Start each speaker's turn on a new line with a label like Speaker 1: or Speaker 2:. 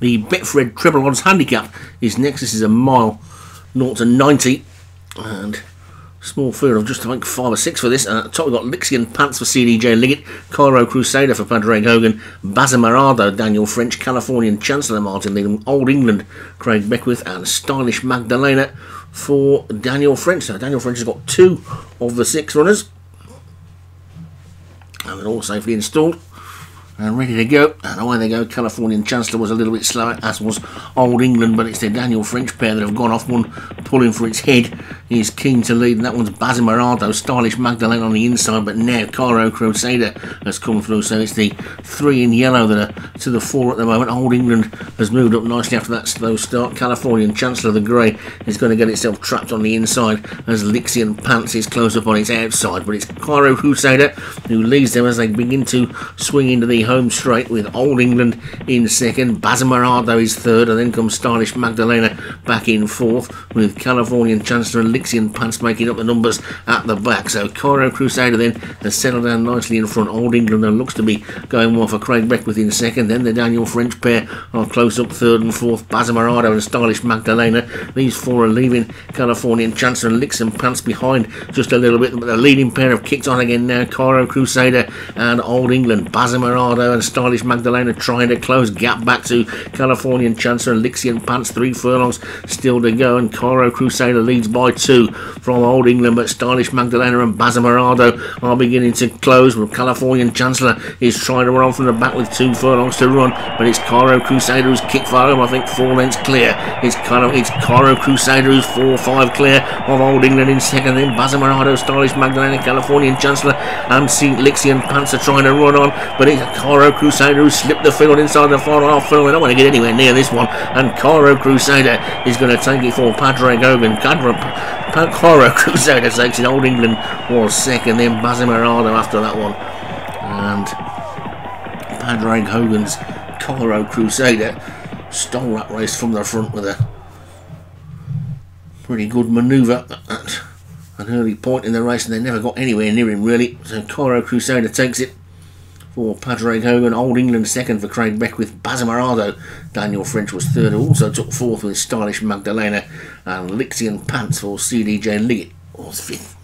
Speaker 1: The Betfred Triple Odds Handicap is next. This is a mile 0 to 90. And small field of just I think five or six for this. Uh, top we've got Lixian Pants for CDJ Liggett, Cairo Crusader for Padraig Hogan, Bazamarado, Daniel French, Californian Chancellor Martin Needham, Old England, Craig Beckwith, and Stylish Magdalena for Daniel French. So Daniel French has got two of the six runners. And they're all safely installed and ready to go. And away they go. Californian Chancellor was a little bit slower, as was Old England, but it's the Daniel French pair that have gone off. One pulling for its head. He's keen to lead, and that one's Bazimarado, stylish Magdalene on the inside, but now Cairo Crusader has come through, so it's the three in yellow that are to the four at the moment. Old England has moved up nicely after that slow start. Californian Chancellor, the grey, is going to get itself trapped on the inside as Lixian Pants is close up on its outside, but it's Cairo Crusader who leads them as they begin to swing into the home straight with Old England in second, Bazimarado is third, and then comes Stylish Magdalena back in fourth with Californian Chancellor and Lixian Pants making up the numbers at the back. So Cairo Crusader then has settled down nicely in front. Old England then looks to be going more for Craig Beckwith in second. Then the Daniel French pair are close up third and fourth. Bazimarado and Stylish Magdalena. These four are leaving Californian Chancellor and Lixian Pants behind just a little bit, but the leading pair have kicked on again now. Cairo Crusader and Old England. And Stylish Magdalena trying to close gap back to Californian Chancellor and Lixian Pants. Three furlongs still to go, and Cairo Crusader leads by two from Old England, but Stylish Magdalena and Bazimarado are beginning to close. Well, Californian Chancellor is trying to run from the back with two furlongs to run, but it's Cairo Crusader who's kicked for home. I think four lengths clear. It's kind of it's Cairo Crusader who's four or five clear of Old England in second. Then Bazimarado, Stylish Magdalena, Californian Chancellor, and St. Lixian Pants are trying to run on, but it's Cairo Crusader who slipped the field inside the final half field. I don't want to get anywhere near this one, and Cairo Crusader is going to take it for Padraig Hogan. Cairo Crusader takes it. Old England was second, then Bazimarado after that one, and Padraig Hogan's Cairo Crusader stole that race from the front with a pretty good manoeuvre at an early point in the race, and they never got anywhere near him really. So Cairo Crusader takes it for Padraig Hogan. Old England second for Craig Beckwith. Bazimarado. Daniel French was third, also took fourth with Stylish Magdalena. And Lixian Pants for CDJ Liggett was fifth.